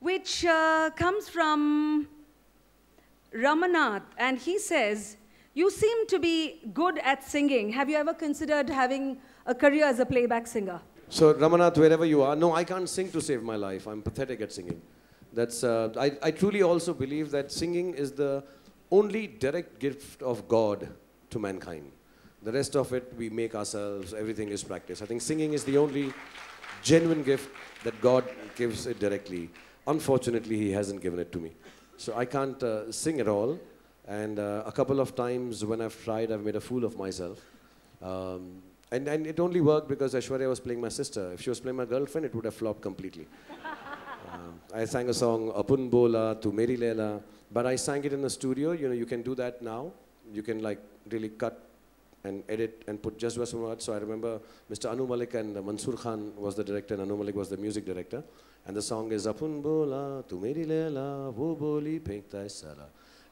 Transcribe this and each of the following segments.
which uh, comes from Ramanath, and he says, You seem to be good at singing. Have you ever considered having a career as a playback singer? So, Ramanath, wherever you are, no, I can't sing to save my life. I'm pathetic at singing. That's, uh, I, I truly also believe that singing is the only direct gift of God to mankind. The rest of it, we make ourselves, everything is practice. I think singing is the only genuine gift that God gives it directly. Unfortunately, He hasn't given it to me. So I can't uh, sing at all. And uh, a couple of times when I've tried, I've made a fool of myself. Um, and, and it only worked because Aishwarya was playing my sister. If she was playing my girlfriend, it would have flopped completely. Um, I sang a song, Apun Bola, to Meri Leila, but I sang it in the studio. You know, you can do that now. You can like really cut and edit and put just words. So I remember Mr. Anu Malik and Mansoor Khan was the director and Anu Malik was the music director. And the song is Apun Bola, Tu Meri Leila, Wo Boli Pekta Sala.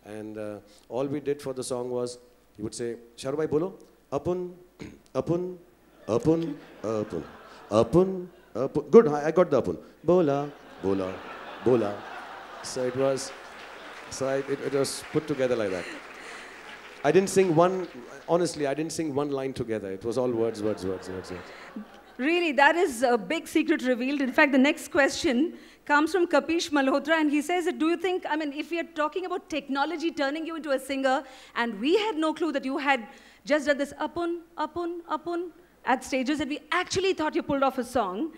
And uh, all we did for the song was, he would say, Shahrubhai Bolo, Apun, Apun, Apun, Apun, Apun, Apun. Good, I got the Apun. Bola, Bola, Bola. So it was, so I, it, it was put together like that. I didn't sing one, honestly, I didn't sing one line together. It was all words, words, words, words, words. Really, that is a big secret revealed. In fact, the next question comes from Kapish Malhotra, and he says, Do you think, I mean, if we are talking about technology turning you into a singer, and we had no clue that you had just done this upun, upun, upun at stages, and we actually thought you pulled off a song.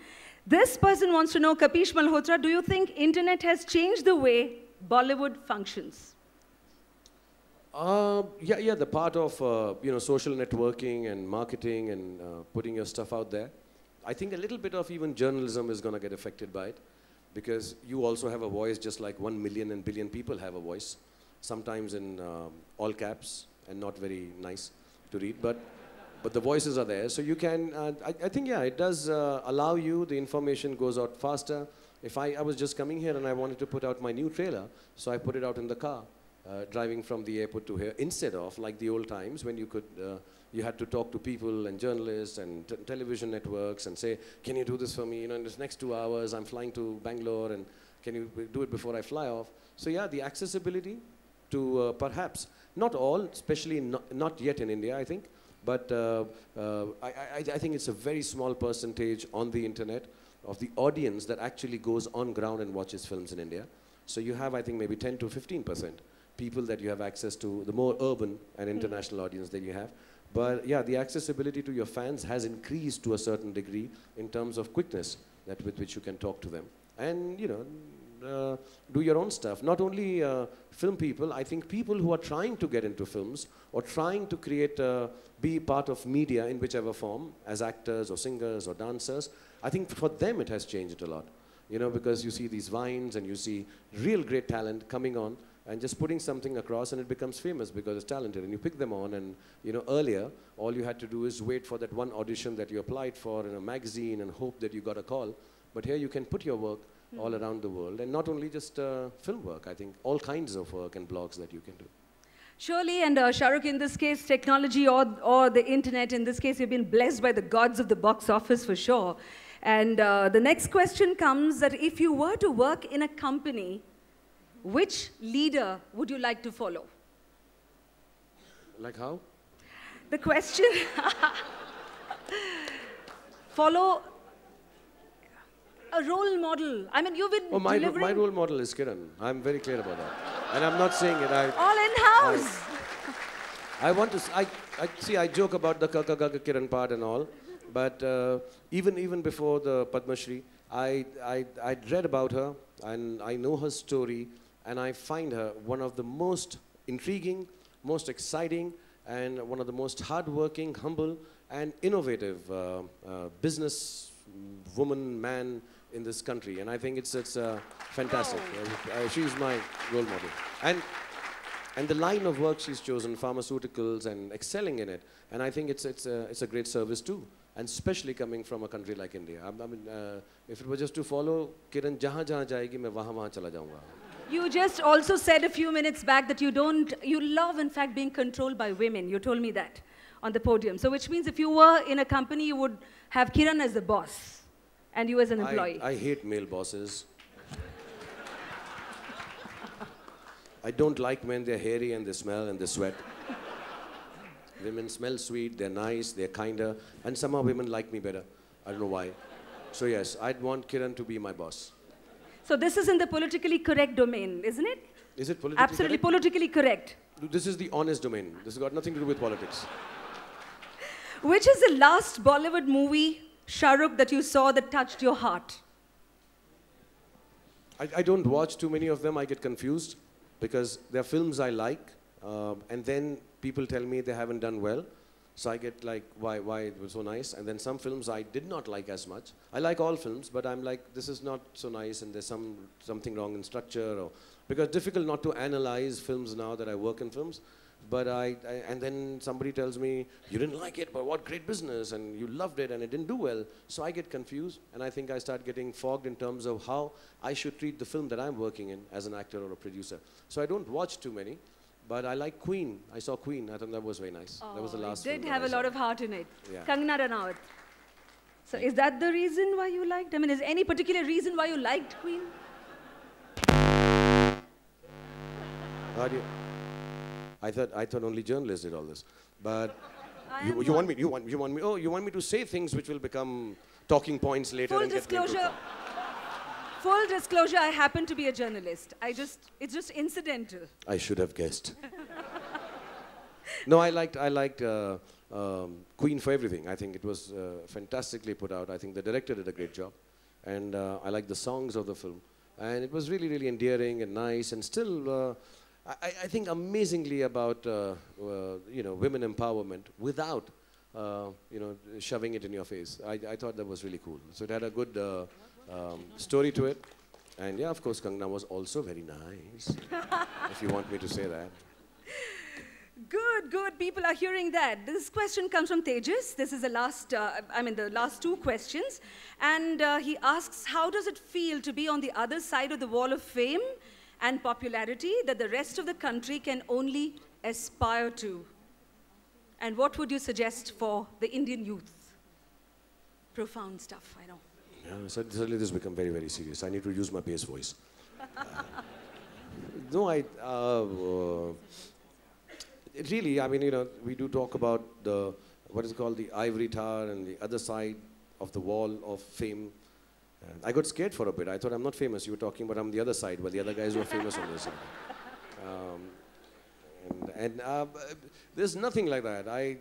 This person wants to know, Kapish Malhotra, do you think internet has changed the way Bollywood functions? Uh, yeah, yeah, the part of uh, you know social networking and marketing and uh, putting your stuff out there. I think a little bit of even journalism is going to get affected by it because you also have a voice just like one million and billion people have a voice, sometimes in um, all caps and not very nice to read, but but the voices are there. So you can, uh, I, I, think, yeah, it does uh, allow you, the information goes out faster. If I, I was just coming here and I wanted to put out my new trailer, so I put it out in the car, uh, driving from the airport to here, instead of like the old times when you could, uh, you had to talk to people and journalists and television networks and say, can you do this for me? You know, in this next two hours, I'm flying to Bangalore and can you do it before I fly off? So yeah, the accessibility to uh, perhaps, not all, especially not, not yet in India, I think, but uh, uh, I, I, I, think it's a very small percentage on the internet of the audience that actually goes on ground and watches films in India. So you have, I think, maybe 10 to 15 percent people that you have access to, the more urban and hmm. international mm. audience that you have. But yeah, the accessibility to your fans has increased to a certain degree in terms of quickness that with which you can talk to them. And, you know, uh, do your own stuff. Not only uh, film people, I think people who are trying to get into films or trying to create, uh, be part of media in whichever form, as actors or singers or dancers, I think for them it has changed a lot. You know, because you see these vines and you see real great talent coming on and just putting something across and it becomes famous because it's talented and you pick them on and you know earlier all you had to do is wait for that one audition that you applied for in a magazine and hope that you got a call but here you can put your work mm. all around the world. And not only just uh, film work, I think all kinds of work and blogs that you can do. Surely, and uh, Shahrukh, in this case, technology or, or the internet, in this case, you've been blessed by the gods of the box office for sure. And uh, the next question comes that if you were to work in a company, which leader would you like to follow? Like how? The question follow a role model. I mean, you've been oh, my, delivering... my role model is Kiran. I'm very clear about that. And I'm not saying it. I, All in-house. I, I, want to... I, I, see, I joke about the Kaka Kaka Kiran part and all. But uh, even, even before the Padma Shri, I, I, I read about her and I know her story and I find her one of the most intriguing, most exciting, and one of the most hardworking, humble, and innovative uh, uh, business woman, man, in this country. And I think it's, it's uh, fantastic. Uh, she's my role model. And, and the line of work she's chosen, pharmaceuticals and excelling in it. And I think it's, it's, a, it's a great service too. And especially coming from a country like India. I, I mean, uh, if it was just to follow Kiran, jahan jahan jayegi, main wahan wahan chala jaunga. You just also said a few minutes back that you don't, you love in fact being controlled by women. You told me that on the podium. So which means if you were in a company, you would have Kiran as the boss and you as an employee. I, I hate male bosses. I don't like men, they're hairy and they smell and they sweat. women smell sweet, they're nice, they're kinder, and somehow women like me better. I don't know why. So, yes, I'd want Kiran to be my boss. So this is in the politically correct domain, isn't it? Is it politically Absolutely correct? politically correct. This is the honest domain. This has got nothing to do with politics. Which is the last Bollywood movie, Shahrukh, that you saw that touched your heart? I, I don't watch too many of them. I get confused because they're films I like, um, and then people tell me they haven't done well. So I get like, why, why it was so nice? And then some films I did not like as much. I like all films, but I'm like, this is not so nice, and there's some something wrong in structure, or because difficult not to analyze films now that I work in films. But I, I, and then somebody tells me you didn't like it, but what great business, and you loved it, and it didn't do well. So I get confused, and I think I start getting fogged in terms of how I should treat the film that I'm working in as an actor or a producer. So I don't watch too many. But I like Queen. I saw Queen. I thought that was very nice. that was the Oh, last. It did have I a lot of heart in it. Yeah. Kangana Ranaut. So is that the reason why you liked? I mean, is any particular reason why you liked Queen? You- I thought I thought only journalists did all this, but you, you want me you want you want me oh you want me to say things which will become talking points later. Full disclosure. Full disclosure, I happen to be a journalist. I just, it's just incidental. I should have guessed. no, I liked I liked uh, um, Queen for everything. I think it was uh, fantastically put out. I think the director did a great job, and uh, I liked the songs of the film, and it was really really endearing and nice, and still. Uh, I, I think amazingly about uh, uh, you know women empowerment without you know shoving it in your face. I, I thought that was really cool. So it had a good um, story to it, and yeah, of course, Kangana was also very nice if you want me to say that. Good, good. People are hearing that. This question comes from Tejas. This is the last, uh, I mean, the last two questions. And uh, he asks, how does it feel to be on the other side of the wall of fame and popularity that the rest of the country can only aspire to? And what would you suggest for the Indian youth? Profound stuff, I know. Sud- suddenly this has become very, very serious. I need to use my bass voice. Uh, no, I. Uh, really, I mean, you know, we do talk about the what is called the ivory tower and the other side of the wall of fame. And I got scared for a bit. I thought I'm not famous. You were talking about I'm the other side, but the other guys were famous on this side. Um, and and uh, there's nothing like that. I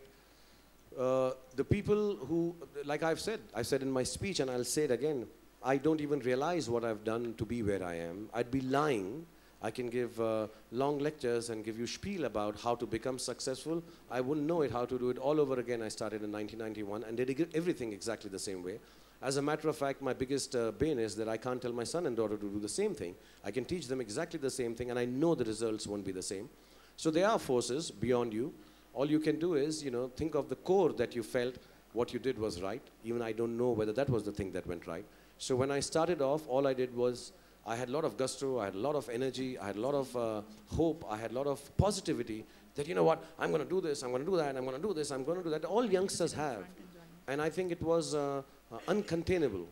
uh, the people who, like I've said, I've said in my speech, and I'll say it again. I don't even realize what I've done to be where I am. I'd be lying. I can give uh, long lectures and give you spiel about how to become successful. I wouldn't know it how to do it all over again. I started in 1991 and did everything exactly the same way. As a matter of fact, my biggest uh, bane is that I can't tell my son and daughter to do the same thing. I can teach them exactly the same thing, and I know the results won't be the same. So there are forces beyond you. All you can do is, you know, think of the core that you felt what you did was right. Even I don't know whether that was the thing that went right. So when I started off, all I did was I had a lot of gusto, I had a lot of energy, I had a lot of uh, hope, I had a lot of positivity that, you know what, I'm going to do this, I'm going to do that, I'm going to do this, I'm going to do that. All youngsters have. And I think it was uh, uh, uncontainable.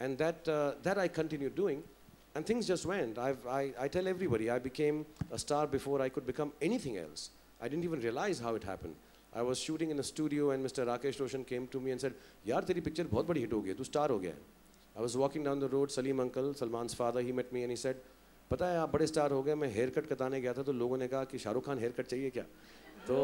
And that, uh, that I continued doing. And things just went. I've, I, I tell everybody, I became a star before I could become anything else. I didn't even realize how it happened. I was shooting in a studio and Mr. Rakesh Roshan came to me and said, यार तेरी picture बहुत बड़ी hit हो गई है, तू star हो गया है. I was walking down the road, Salim uncle, Salman's father, he met me and he said, पता है आप बड़े स्टार हो गए मैं हेयर कट कटाने गया था तो लोगों ने कहा कि शाहरुख खान हेयर कट चाहिए क्या तो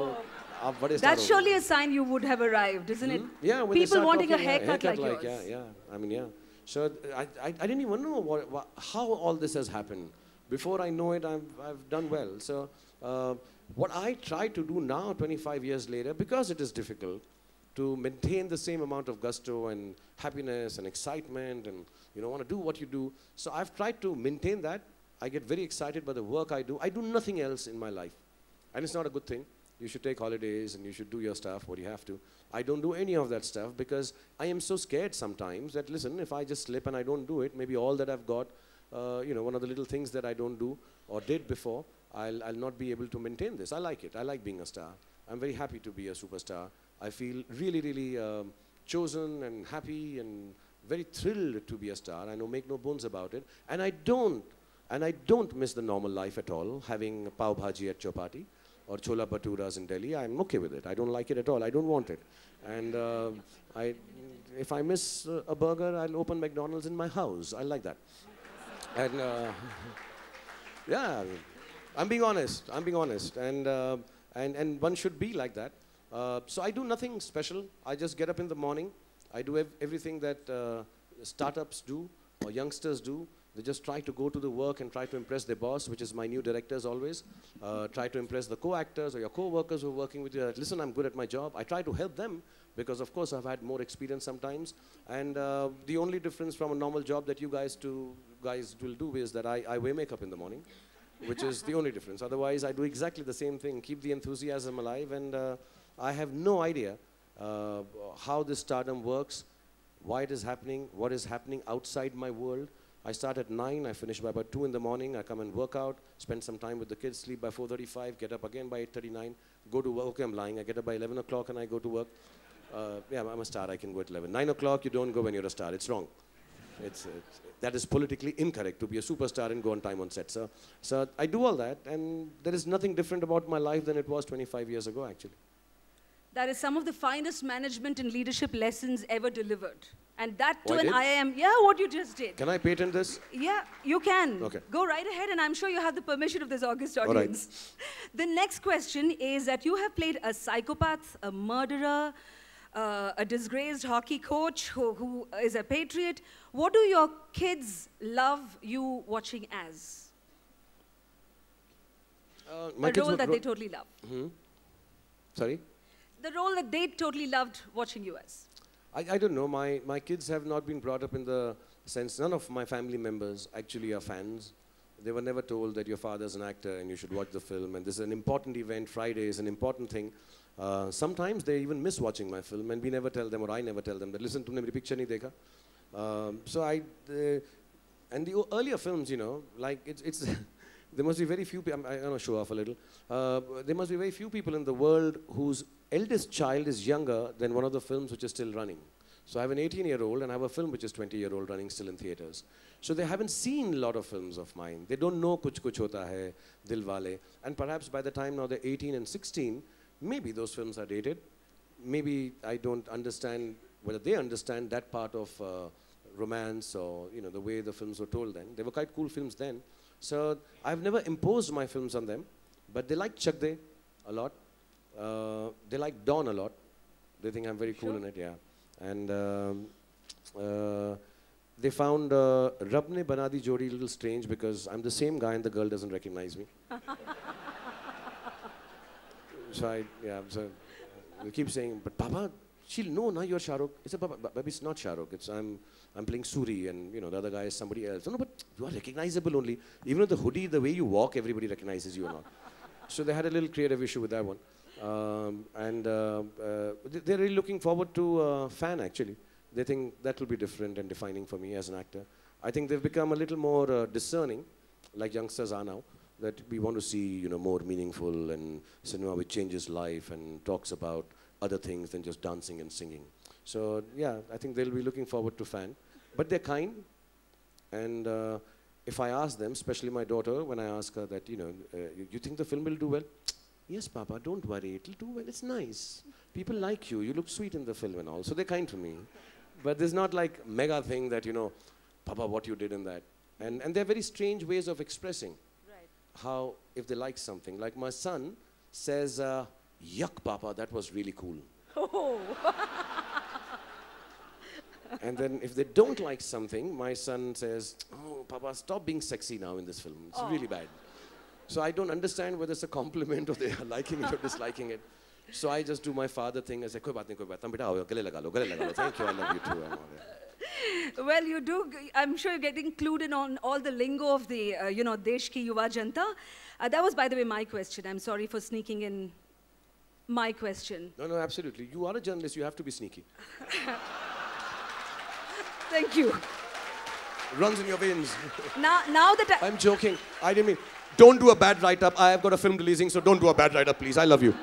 आप बड़े स्टार That's हो गए surely a sign you would have arrived, isn't it? yeah, when they People start wanting a talking, yeah, haircut, like, yours. yeah, yeah. I mean, yeah. So I, I, I didn't even know what, what, how all this has happened. Before I know it, I've, I've done well. So uh, what I try to do now, 25 years later, because it is difficult to maintain the same amount of gusto and happiness and excitement and you know want to do what you do. So I've tried to maintain that. I get very excited by the work I do. I do nothing else in my life. And it's not a good thing. You should take holidays and you should do your stuff, what you have to. I don't do any of that stuff because I am so scared sometimes that, listen, if I just slip and I don't do it, maybe all that I've got, uh, you know, one of the little things that I don't do or did before, I'll, I'll not be able to maintain this. I like it. I like being a star. I'm very happy to be a superstar. I feel really, really um, chosen and happy and very thrilled to be a star. I know, make no bones about it. And I don't And I don't miss the normal life at all, having pav bhaji at Chowpatty or chola bhaturas in Delhi. I'm okay with it. I don't like it at all. I don't want it. And uh, I, if I miss uh, a burger, I'll open McDonald's in my house. I like that. And uh, yeah, I'm being honest. I'm being honest. And, uh, and, and one should be like that. Uh, so I do nothing special. I just get up in the morning. I do ev- everything that uh, startups do or youngsters do. They just try to go to the work and try to impress their boss, which is my new directors always. Uh, try to impress the co-actors or your co-workers who are working with you. Listen, I'm good at my job. I try to help them because, of course, I've had more experience sometimes. And uh, the only difference from a normal job that you guys do guys will do is that I, I wear makeup in the morning, which is the only difference. Otherwise, I do exactly the same thing. Keep the enthusiasm alive, and uh, I have no idea uh, how this stardom works, why it is happening, what is happening outside my world. I start at 9, I finish by about 2 in the morning, I come and work out, spend some time with the kids, sleep by 4.35, get up again by 8.39, go to work, okay, I'm lying, I get up by 11 o'clock and I go to work. Uh, yeah, I'm a star, I can go at 11. 9 o'clock, you don't go when you're a star, it's wrong. It's, it's, that is politically incorrect to be a superstar and go on time on set. So, so I do all that, and there is nothing different about my life than it was 25 years ago, actually. That is some of the finest management and leadership lessons ever delivered. And that Oh, to I an? IIM. Yeah, what you just did. Can I patent this? Yeah, you can. Okay. Go right ahead, and I'm sure you have the permission of this August right. audience. The next question is that you have played a psychopath, a murderer, uh, a disgraced hockey coach who, who is a patriot. What do your kids love you watching as? Uh, a kids role that they totally love. Hmm. Sorry? the role that they totally loved watching you as? I, I don't know. My, my kids have not been brought up in the sense, none of my family members actually are fans. They were never told that your father's an actor and you should watch the film and this is an important event, Friday is an important thing. Uh, sometimes they even miss watching my film and we never tell them or I never tell them that, listen, tumne meri picture nahi dekha. Um, so I, uh, and the earlier films, you know, like it's, it's there must be very few, I'm, I'm going to show off a little, uh, there must be very few people in the world whose eldest child is younger than one of the films which is still running. So I have an 18-year-old and I have a film which is 20-year-old running still in theaters. So they haven't seen a lot of films of mine. They don't know Kuch Kuch Hota Hai, Dilwale. And perhaps by the time now they're 18 and 16, maybe those films are dated. Maybe I don't understand whether they understand that part of uh, romance or you know the way the films were told then. They were quite cool films then. So I've never imposed my films on them, but they like Chak De a lot. Uh, they like Don a lot. They think I'm very cool in it, yeah. And um, uh, they found uh, Rab ne bana di jodi a little strange because I'm the same guy and the girl doesn't recognize me. so I, yeah, so they keep saying, but Papa, she'll know now you're Shah Rukh. I said, Papa, but it's not Shah Rukh. It's I'm, I'm playing Suri and, you know, the other guy is somebody else. No, but you are recognizable only. Even with the hoodie, the way you walk, everybody recognizes you or not. so they had a little creative issue with that one. Um, and uh, uh, they- they're really looking forward to uh, Fan, actually. They think that will be different and defining for me as an actor. I think they've become a little more discerning, like youngsters are now, that we want to see, you know, more meaningful and cinema which changes life and talks about other things than just dancing and singing. So yeah, I think they'll be looking forward to Fan. But they're kind, and uh, if I ask them, especially my daughter, when I ask her that, you know, uh, you, you think the film will do well? Yes, Papa, don't worry, it'll do well. It's nice. People like you. You look sweet in the film and all. So they're kind to me. But there's not like mega thing that, you know, Papa, what you did in that. And, and they're very strange ways of expressing Right. how, if they like something. Like my son says, uh, yuck, Papa, that was really cool. Oh, And then if they don't like something, my son says, Oh, Papa, stop being sexy now in this film. It's really bad. So I don't understand whether it's a compliment or they are liking it or disliking it. So I just do my father thing. I say, koi baat nahi, koi baat. Tam beta aao, gale laga lo, gale laga lo. Thank you, I love you too. All well, you do. I'm sure you get included on all the lingo of the, uh, you know, Desh ki Yuva Janta. Uh, that was, by the way, my question. I'm sorry for sneaking in my question. No, no, absolutely. You are a journalist. You have to be sneaky. Thank you. Runs in your veins. Now, now that I, I'm joking. I didn't mean. Don't do a bad write-up. I have got a film releasing, so don't do a bad write-up, please. I love you.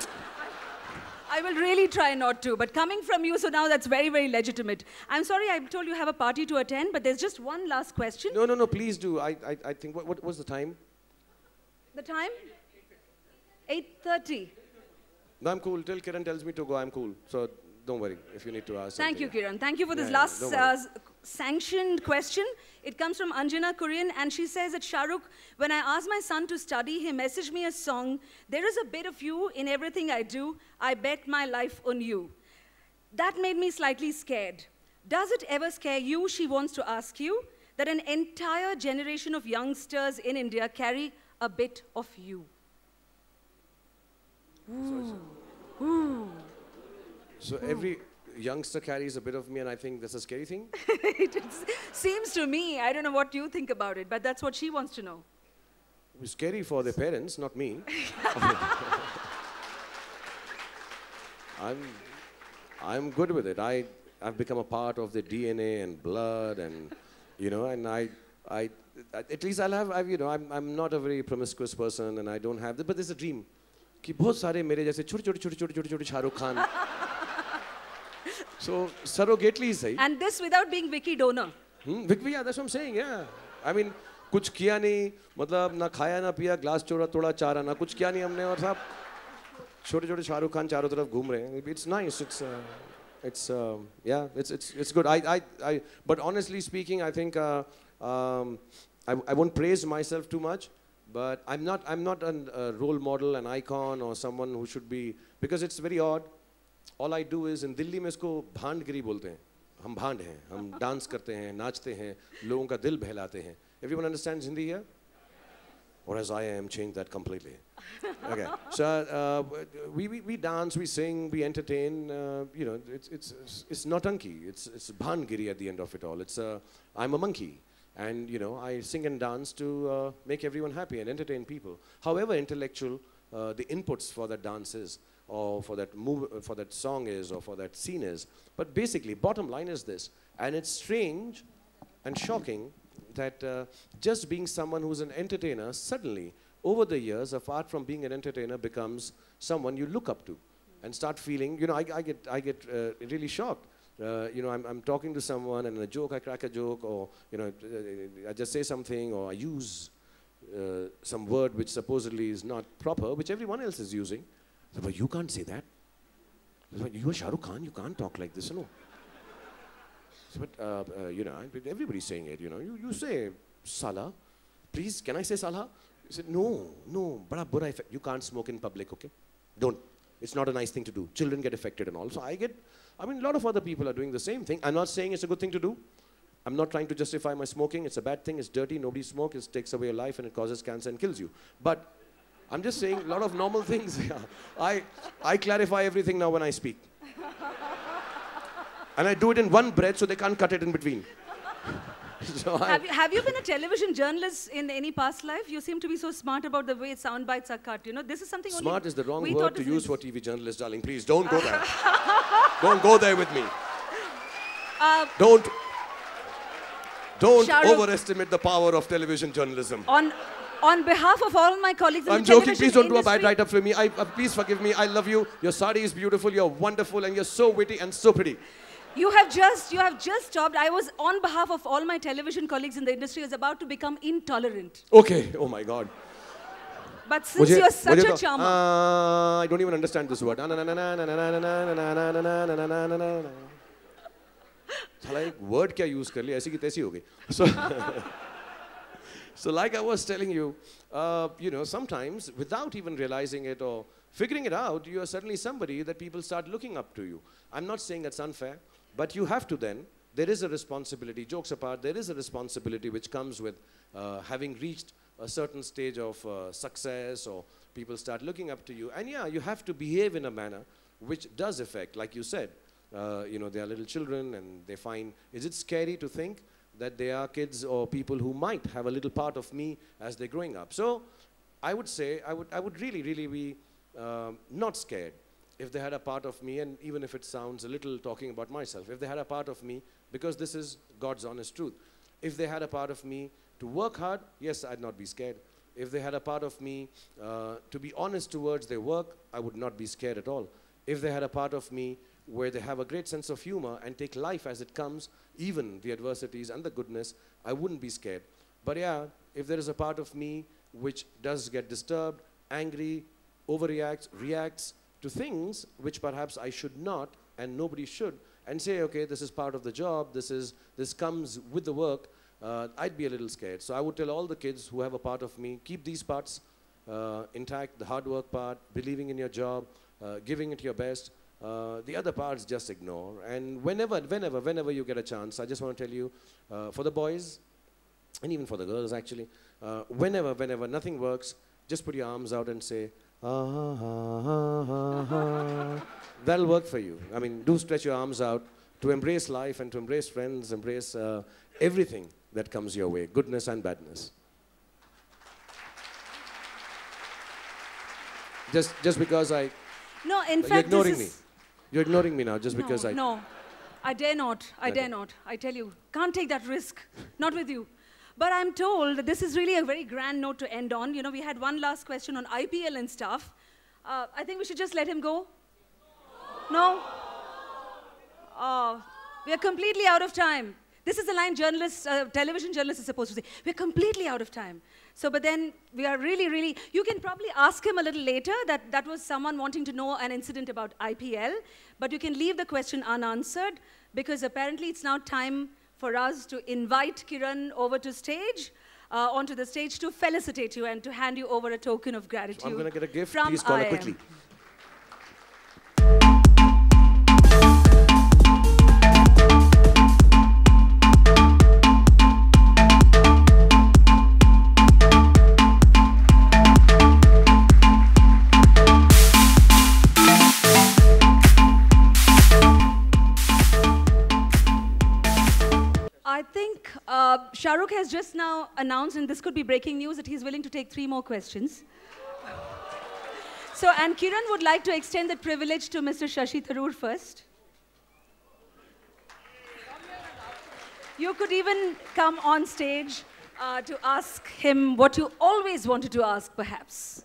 I will really try not to. But coming from you, so now that's very, very legitimate. I'm sorry, I told you have a party to attend, but there's just one last question. No, no, no, please do. I, I, I think, what, what was the time? The time? 8.30. No, I'm cool. Till Kiran tells me to go, I'm cool. So don't worry if you need to ask. Thank you. Kiran. Thank you for this Yeah, last uh, sanctioned question. It comes from Anjana Korean, and she says that Shahrukh, when I asked my son to study, he messaged me a song. There is a bit of you in everything I do. I bet my life on you. That made me slightly scared. Does it ever scare you, she wants to ask you, that an entire generation of youngsters in India carry a bit of you? So every youngster carries a bit of me, and I think that's a scary thing. it is- seems to me, I don't know what you think about it, but that's what she wants to know. It's scary for their parents, not me. I'm, I'm good with it. I, I've become a part of the DNA and blood, and you know, and I, I, at least I'll have, I've, you know, I'm, I'm not a very promiscuous person, and I don't have that. But there's a dream कि बहुत सारे मेरे जैसे छोटे छोटे छोटे छोटे छोटे छोटे शाहरुख खान so surrogately ही सही And this without being Vicky Donor. Hmm, Vic, yeah, that's what I'm saying, yeah. I mean, कुछ किया नहीं मतलब ना खाया ना पिया ग्लास चोरा तोड़ा चारा ना कुछ किया नहीं हमने और साहब छोटे छोटे शाहरुख खान चारों तरफ घूम रहे हैं it's nice it's it's uh, yeah it's it's it's good I, I I but honestly speaking I think uh, um, I, I won't praise myself too much but I'm not I'm not an- a role model an icon or someone who should be because it's very odd all I do is in Delhi में इसको भांडगिरी बोलते हैं हम भांड हैं हम dance करते हैं नाचते हैं लोगों का दिल बहलाते हैं everyone understands Hindi here whereas I am changed that completely. Okay, so uh, we, we, we dance, we sing, we entertain. Uh, you know, it's it's it's, it's Nautanki. It's it's bhangiri at the end of it all. It's uh, I'm a monkey, and you know I sing and dance to uh, make everyone happy and entertain people. However intellectual uh, the inputs for that dance is, or for that move, uh, for that song is, or for that scene is. But basically, bottom line is this, and it's strange and shocking that uh, just being someone who's an entertainer suddenly over the years apart from being an entertainer becomes someone you look up to and start feeling you know i, I get i get uh, really shocked uh, you know I'm, I'm talking to someone and a joke i crack a joke or you know uh, i just say something or i use uh, some word which supposedly is not proper which everyone else is using but you can't say that you are Shah Rukh Khan you can't talk like this you know but, uh, uh, you know, everybody's saying it, you know. You, you say, Salah, please, can I say Salah? He said, no, no, bada bura effect. You can't smoke in public, okay? Don't. It's not a nice thing to do. Children get affected and all. So I get, I mean, a lot of other people are doing the same thing. I'm not saying it's a good thing to do. I'm not trying to justify my smoking. It's a bad thing. It's dirty. Nobody smoke. It takes away your life and it causes cancer and kills you. But I'm just saying a lot of normal things. Yeah. I, I clarify everything now when I speak. And I do it in one breath so they can't cut it in between. so Have you, have you been a television journalist in any past life? You seem to be so smart about the way sound bites are cut. You know, this is something only smart is the wrong word to use for TV journalists, darling. Please don't go there. don't go there with me. Uh, Don't. Don't overestimate the power of television journalism. On, on behalf of all my colleagues I'm joking. Please don't industry. do a bad write-up for me. I, uh, please forgive me. I love you. Your sari is beautiful. You're wonderful, and you're so witty and so pretty. You have just you have just stopped. I was on behalf of all my television colleagues in the industry Was about to become intolerant. Okay. Oh my God. But since you're such a charmer. I don't even understand this word. साला एक word क्या use कर लिया ऐसी की तैसी हो गई. So, so like I was telling you, uh, you know, sometimes without even realizing it or figuring it out, you are suddenly somebody that people start looking up to you. I'm not saying that's unfair, but you have to then. There is a responsibility. Jokes apart, there is a responsibility which comes with uh, having reached a certain stage of uh, success or people start looking up to you. And yeah, you have to behave in a manner which does affect, like you said, uh, you know, they are little children and they find, is it scary to think that they are kids or people who might have a little part of me as they're growing up? So I would say, I would, I would really, really be um, not scared if they had a part of me, and even if it sounds a little talking about myself, if they had a part of me, because this is God's honest truth, if they had a part of me to work hard, yes, I'd not be scared. If they had a part of me uh, to be honest towards their work, I would not be scared at all. if they had a part of me where they have a great sense of humor and take life as it comes, even the adversities and the goodness, I wouldn't be scared. But yeah, if there is a part of me which does get disturbed, angry, overreacts, reacts to things which perhaps I should not and nobody should, and say, okay, this is part of the job, this, is, this comes with the work, uh, I'd be a little scared. So I would tell all the kids who have a part of me, keep these parts uh, intact, the hard work part, believing in your job, uh, giving it your best. Uh, the other parts just ignore. And whenever, whenever, whenever you get a chance, I just want to tell you, uh, for the boys, and even for the girls actually, uh, whenever, whenever nothing works, just put your arms out and say, ah, ah, ah, ah, ah. That'll work for you. I mean, do stretch your arms out to embrace life and to embrace friends, embrace uh, everything that comes your way, goodness and badness. Just, just because I, No, in you're fact, ignoring me. You're ignoring me now just no, because I. No, I dare not. I Okay. dare not. I tell you, can't take that risk. Not with you. But I'm told that this is really a very grand note to end on. You know, we had one last question on IPL and stuff. Uh, I think we should just let him go. No? Oh, we are completely out of time. This is the line journalists, uh, television journalists are supposed to say. We're completely out of time. So, but then we are really, really, you can probably ask him a little later that that was someone wanting to know an incident about IPL, but you can leave the question unanswered because apparently it's now time for us to invite Kiran over to stage, uh, onto the stage to felicitate you and to hand you over a token of gratitude. I'm going to get a gift. from Please call her quickly. Just now announced, and this could be breaking news, that he's willing to take three more questions. So, and Kiran would like to extend that privilege to Mr. Shashi Tharoor first. You could even come on stage uh, to ask him what you always wanted to ask, perhaps.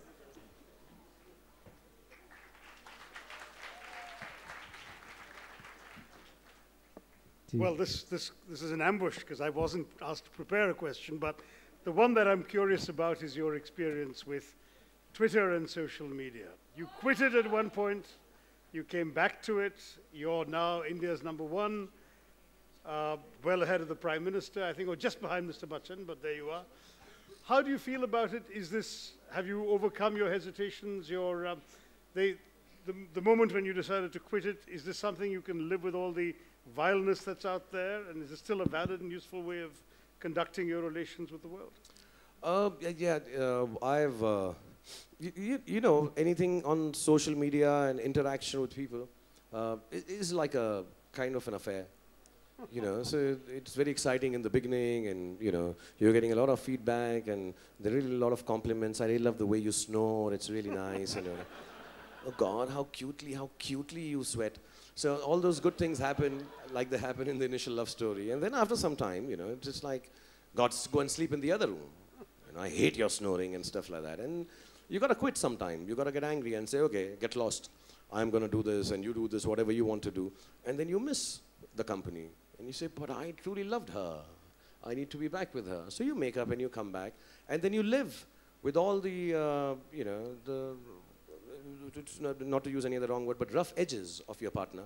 Well, this, this, this is an ambush because I wasn't asked to prepare a question, but the one that I'm curious about is your experience with Twitter and social media. You quit it at one point, you came back to it, you're now India's number one, uh, well ahead of the Prime Minister, I think, or just behind Mr. Bachchan, but there you are. How do you feel about it? Is this, have you overcome your hesitations, your, um, they, the, the moment when you decided to quit it, is this something you can live with all the vileness that's out there? And is it still a valid and useful way of conducting your relations with the world? Uh, yeah, yeah uh, I've, uh, you, you, know, anything on social media and interaction with people uh, is like a kind of an affair. You know, so it's very exciting in the beginning, and you know, you're getting a lot of feedback, and there are really a lot of compliments. I really love the way you snore; it's really nice. You know, oh God, how cutely, how cutely you sweat. So all those good things happen, like they happen in the initial love story, and then after some time, you know, it's just like, God, go and sleep in the other room. You know, I hate your snoring and stuff like that. And you got to quit sometime. You got to get angry and say, okay, get lost. I'm going to do this, and you do this, whatever you want to do. And then you miss the company. And you say, but I truly loved her. I need to be back with her. So you make up and you come back. And then you live with all the, uh, you know, the, not, not to use any other wrong word, but rough edges of your partner.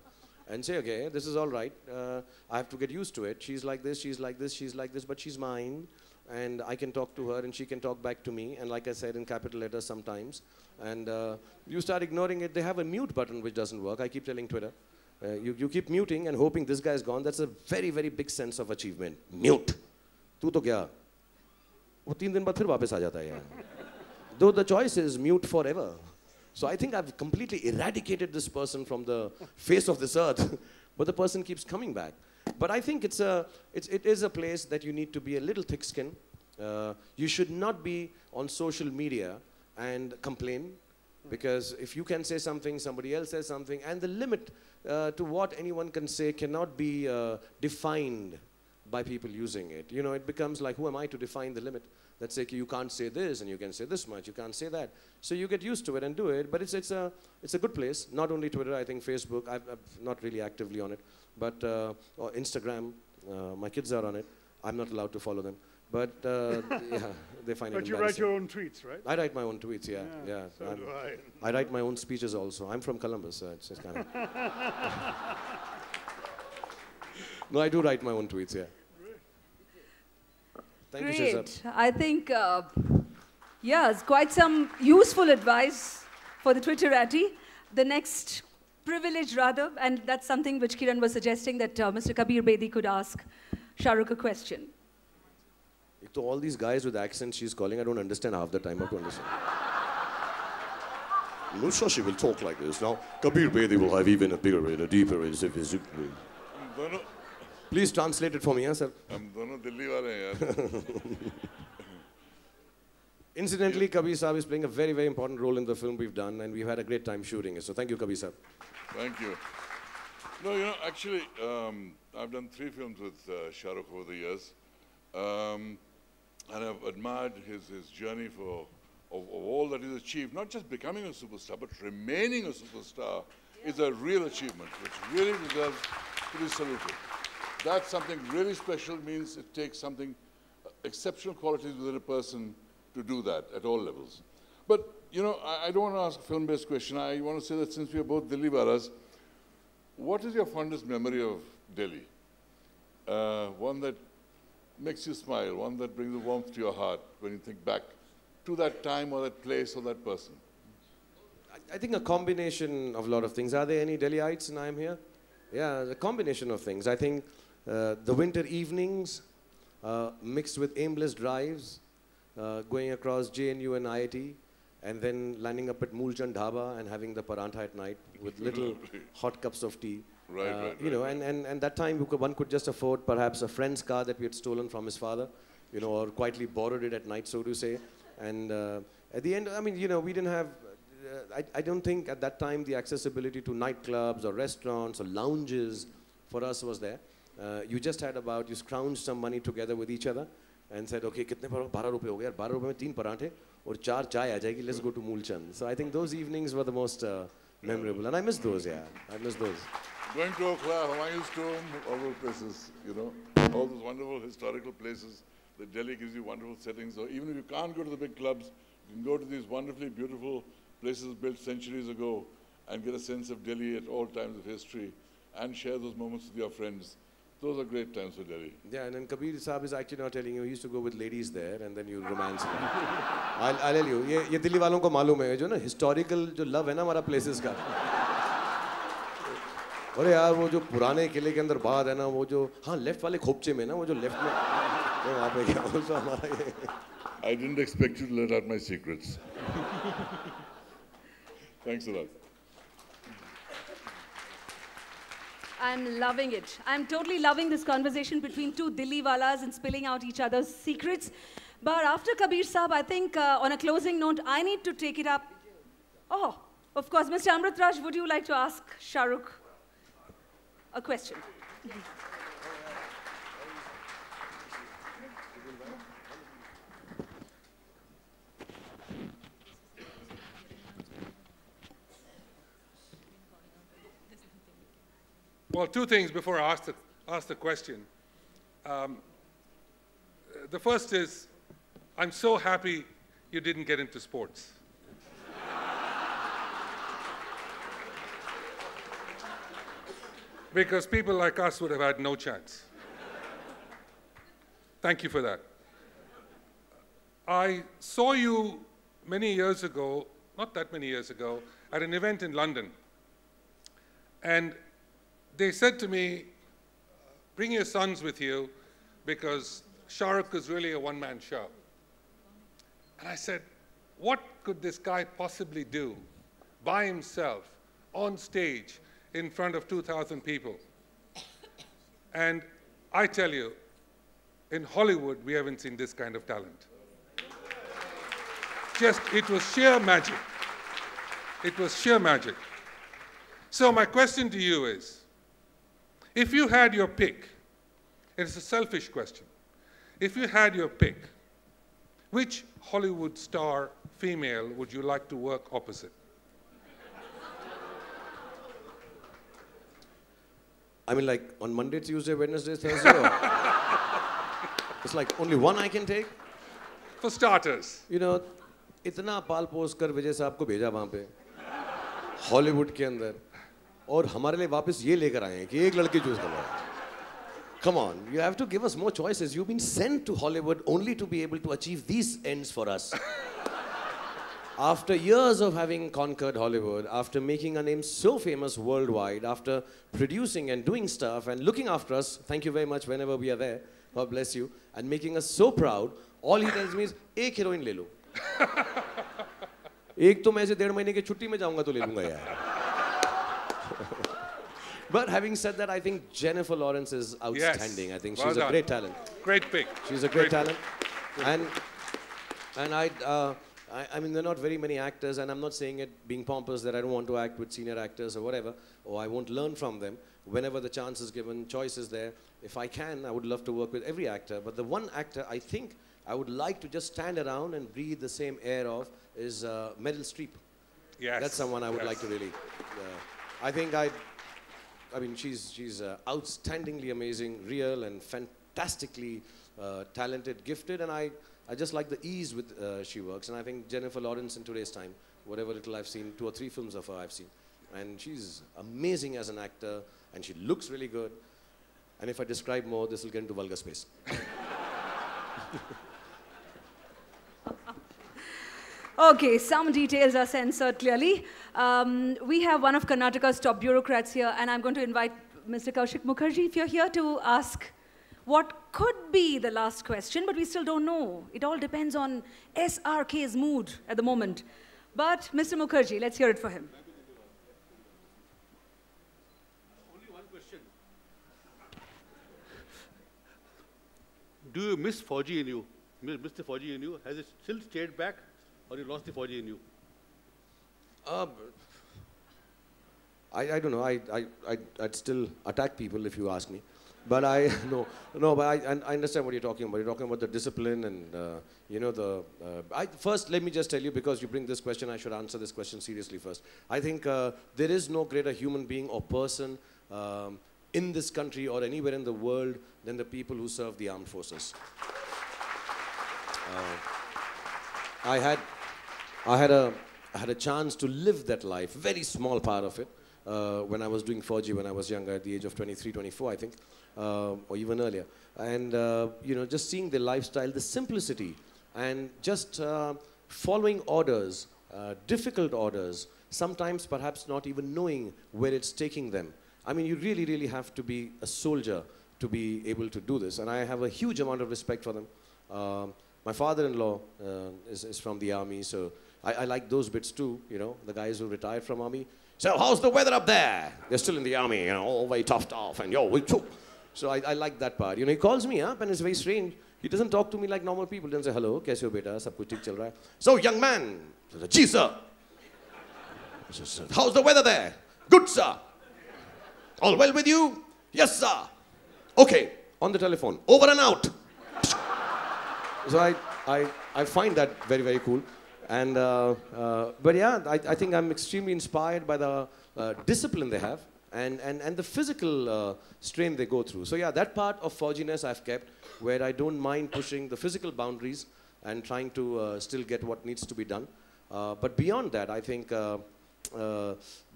And say, okay, this is all right. Uh, I have to get used to it. She's like this, she's like this, she's like this, but she's mine and I can talk to her and she can talk back to me. And like I said, in capital letters sometimes. And uh, you start ignoring it. They have a mute button which doesn't work. I keep telling Twitter. Uh, you, you keep muting and hoping this guy's gone. That's a very, very big sense of achievement. Mute. तू तो क्या वो तीन दिन बाद फिर वापस आ जाता है यार though the choice is mute forever. so I think I've completely eradicated this person from the face of this earth, but the person keeps coming back. But I think it's a, it's, it is a place that you need to be a little thick-skinned. Uh, you should not be on social media and complain, because if you can say something, somebody else says something, and the limit uh, to what anyone can say cannot be uh, defined by people using it. You know, it becomes like, who am I to define the limit? That say you can't say this and you can say this much, you can't say that. So you get used to it and do it. But it's, it's, a, it's a good place. Not only Twitter, I think Facebook. i am not really actively on it. But uh, or Instagram, uh, my kids are on it. I'm not allowed to follow them. But uh, yeah, they find but it But you write your own tweets, right? I write my own tweets, yeah. Yeah, yeah. so do I. I write my own speeches also. I'm from Columbus, so it's just kind of... no, I do write my own tweets, yeah. Thank Great. you, Shazab. I think, uh, yeah, it's quite some useful advice for the Twitterati. The next privilege, rather, and that's something which Kiran was suggesting that uh, Mr. Kabir Bedi could ask Shahrukh a question. To all these guys with accents she's calling, I don't understand half the time. How to understand. Nusha, she will talk like this. Now, Kabir Bedi will have even a bigger and a deeper. As if Please translate it for me, yeah, sir. I'm from Delhi yaar Incidentally, Kabir Saab is playing a very, very important role in the film we've done, and we've had a great time shooting it. So thank you, Kabir Saab. Thank you. No, you know, actually, um, I've done three films with uh, Shah Rukh over the years. Um, and I've admired his, his journey for of, of, all that he's achieved, not just becoming a superstar, but remaining a superstar yeah. is a real achievement, which really deserves to be saluted. That's something really special, means it takes something, uh, exceptional qualities within a person to do that at all levels. But, you know, I, I don't want to ask a film-based question. I want to say that since we are both Delhi Walas, what is your fondest memory of Delhi? Uh, one that makes you smile, one that brings a warmth to your heart when you think back to that time or that place or that person? I think a combination of a lot of things. Are there any Delhiites and I'm here? Yeah, a combination of things. I think the winter evenings uh, mixed with aimless drives, uh, going across JNU and IIT, and then landing up at Moolchand Dhaba and having the parantha at night with little hot cups of tea. Right, uh, right, you know, and, and, and that time could, one could just afford perhaps a friend's car that we had stolen from his father, you know, or quietly borrowed it at night, so to say. And uh, at the end, I mean, you know, we didn't have, uh, I, I don't think at that time the accessibility to nightclubs or restaurants or lounges for us was there. Uh, you just had about, you scrounged some money together with each other and said, okay, कितने बारह रुपए हो गए बारह रुपए में तीन पराठे और चार चाय आ जाएगी let's go to Moolchand. So I think those evenings were the most uh, memorable and I miss those, yeah, I miss those. Going to Okhla, Humayun's tomb, all those places, you know, all those wonderful historical places. The Delhi gives you wonderful settings. So even if you can't go to the big clubs, you can go to these wonderfully beautiful places built centuries ago and get a sense of Delhi at all times of history and share those moments with your friends. Those are great times for Delhi. Yeah, and then Kabir Saab is actually not telling you, he used to go with ladies there and then you romance them. I'll, I'll tell you, ये, ये दिल्ली वालों को मालूम है जो ना historical जो love है ना हमारा places का अरे यार वो जो पुराने किले के अंदर बात है ना वो जो हाँ लेफ़्ट वाले खोपचे में ना वो जो लेफ़्ट में वो वहाँ पे क्या उसका हमारा ये I didn't expect you to let out my secrets. Thanks a lot. I'm loving it. I'm totally loving this conversation between two Dilli walas and spilling out each other's secrets. But after Kabir Saab, I think uh, on a closing note, I need to take it up. Oh, of course, Mr. Amritraj, would you like to ask Shahrukh a question. Well, two things before I ask the, ask the question. Um, the first is, I'm so happy you didn't get into sports. because people like us would have had no chance. Thank you for that. I saw you many years ago, not that many years ago, at an event in London. And they said to me, bring your sons with you because Shahrukh is really a one-man show. And I said, what could this guy possibly do by himself on stage in front of 2,000 people. And I tell you, in Hollywood, we haven't seen this kind of talent. Just, it was sheer magic. It was sheer magic. So my question to you is, if you had your pick, it's a selfish question. If you had your pick, which Hollywood star female would you like to work opposite? I mean, like on Monday, Tuesday, Wednesday, Thursday. or- it's like only one I can take. For starters, You know, इतना पाल पोस कर विजय साहब को भेजा वहाँ पे Hollywood के अंदर और हमारे लिए वापस ये लेकर आए हैं कि एक लड़की चूज़ करना है Come on, you have to give us more choices. You've been sent to Hollywood only to be able to achieve these ends for us. after years of having conquered Hollywood, after making our name so famous worldwide, after producing and doing stuff and looking after us, thank you very much whenever we are there, God bless you, and making us so proud, all he tells me is, एक heroine ले लो. एक तो मैं ऐसे डेढ़ महीने की छुट्टी में जाऊँगा तो ले लूँगा यार. But having said that, I think Jennifer Lawrence is outstanding. I think Well she's a great talent. great pick. She's a great talent. And, and I, uh, I, I mean, there are not very many actors, and I'm not saying it being pompous that I don't want to act with senior actors or whatever, or I won't learn from them. Whenever the chance is given, choice is there. If I can, I would love to work with every actor. But the one actor I think I would like to just stand around and breathe the same air of is uh, Meryl Streep. Yes. That's someone I would yes. like to really. Uh, I think I. I mean, she's she's uh, outstandingly amazing, real, and fantastically uh, talented, gifted, and I I just like the ease with uh, she works. And I think Jennifer Lawrence in today's time, whatever little I've seen, two or three films of her I've seen, and she's amazing as an actor, and she looks really good. And if I describe more, this will get into vulgar space. Okay, some details are censored clearly. Um, we have one of Karnataka's top bureaucrats here, and I'm going to invite Mr. Kaushik Mukherjee if you're here to ask what could be the last question, but we still don't know. It all depends on SRK's mood at the moment. But Mr. Mukherjee, let's hear it for him. Only one question. Do you miss Fauji in you? Mr. Fauji in you? Has it still stayed back or you lost the Fauji in you? Uh, I, I don't know. I, I, I'd still attack people if you ask me. But I, no, no, but I, I understand what you're talking about. You're talking about the discipline and, uh, you know, the, uh, I, first, let me just tell you, because you bring this question, I should answer this question seriously first. I think uh, there is no greater human being or person um, in this country or anywhere in the world than the people who serve the armed forces. Uh, I had, I had a, I had a chance to live that life, very small part of it, uh, when I was doing Fauji when I was younger, at the age of 23, 24, I think, uh, or even earlier. And, uh, you know, just seeing the lifestyle, the simplicity, and just uh, following orders, uh, difficult orders, sometimes perhaps not even knowing where it's taking them. I mean, you really, really have to be a soldier to be able to do this. And I have a huge amount of respect for them. Um, my father-in-law uh, is, is from the army, so I, I like those bits too, you know, the guys who retired from army. So how's the weather up there? They're still in the army, you know, all very toughed off, and yo, we too. So I, I like that part. You know, he calls me up, and it's very strange. He doesn't talk to me like normal people. He doesn't say, hello, kaise ho beta, sab kuch chal raha hai. So young man, said, Ji sir. "Sir, How's the weather there? Good sir. All well with you? Yes sir. Okay, on the telephone, over and out. So I, I, I find that very, very cool. And, uh, uh, but yeah, I, I think I'm extremely inspired by the uh, discipline they have and, and, and the physical uh, strain they go through. So yeah, that part of Faujiness I've kept where I don't mind pushing the physical boundaries and trying to uh, still get what needs to be done. Uh, but beyond that, I think the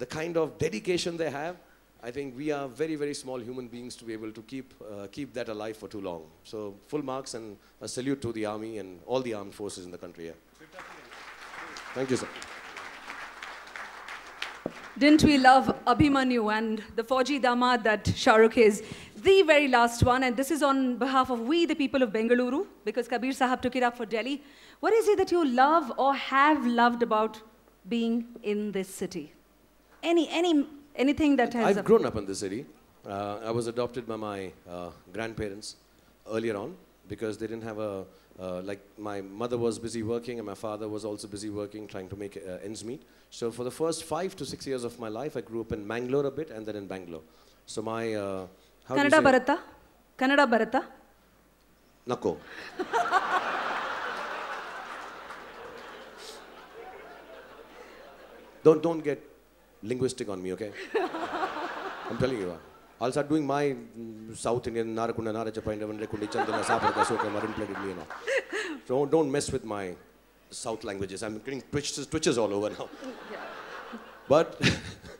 kind of dedication they have, I think we are very, very small human beings to be able to keep, keep that alive for too long. So full marks and a salute to the army and all the armed forces in the country. Yeah. Thank you, sir. Didn't we love Abhimanyu and the Fauji Damad that Shah Rukh is? The very last one, and this is on behalf of we, the people of Bengaluru, because Kabir Sahab took it up for Delhi. What is it that you love or have loved about being in this city? Any, any, anything that has. I've grown up in the city. Uh, I was adopted by my uh, grandparents earlier on because they didn't have a, uh, like my mother was busy working and my father was also busy working trying to make uh, ends meet. So for the first five to six years of my life, I grew up in Mangalore a bit and then in Bangalore. So my, uh, how Kannada Bharata? Kannada Bharata? Nako. don't, don't get linguistic on me, okay? I'm telling you. Uh, I'll start doing my mm, South Indian Narakunda Narachapainda Kundi Chandana Saparaka Soka Marinpledidli and all. So don't mess with my South languages. I'm getting twitches, twitches all over now. But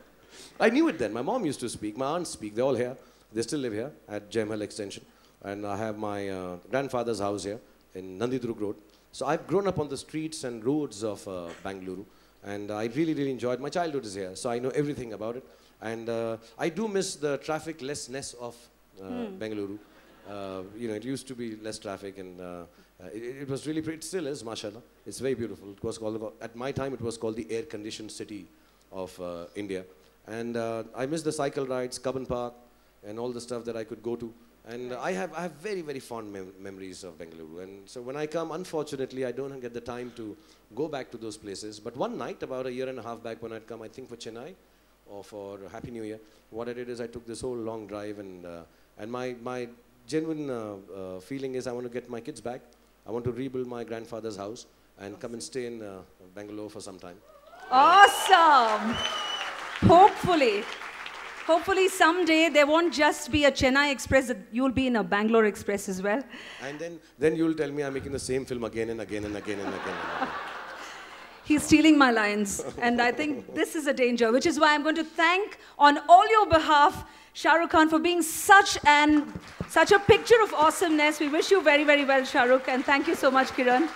I knew it then. My mom used to speak. My aunts speak. They're all here. They still live here at Jayamahal Extension. And I have my uh, grandfather's house here in Nandidurg Road. So I've grown up on the streets and roads of uh, Bangalore. And I really, really enjoyed my childhood is here. So I know everything about it. And uh, I do miss the traffic lessness of uh, Bengaluru. Uh, you know, it used to be less traffic and uh, uh, it, it was really pretty. It still is, mashallah. It's very beautiful. It was called, at my time, it was called the air-conditioned city of uh, India. And uh, I miss the cycle rides, Cubbon Park, and all the stuff that I could go to. And I have, I have very, very fond mem- memories of Bengaluru. And so when I come, unfortunately, I don't get the time to go back to those places. But one night, about a year and a half back, when I'd come, I think for Chennai or for Happy New Year, what I did is I took this whole long drive, and, uh, and my, my genuine uh, uh, feeling is I want to get my kids back. I want to rebuild my grandfather's house and come and stay in uh, Bangalore for some time. Awesome. Hopefully. Hopefully someday there won't just be a Chennai Express, you'll be in a Bangalore Express as well. And then, then you'll tell me I'm making the same film again and again and again and again. And again. He's stealing my lines. And I think this is a danger, which is why I'm going to thank on all your behalf Shah Rukh Khan for being such an such a picture of awesomeness. We wish you very, very well, Shah Rukh, and thank you so much, Kiran.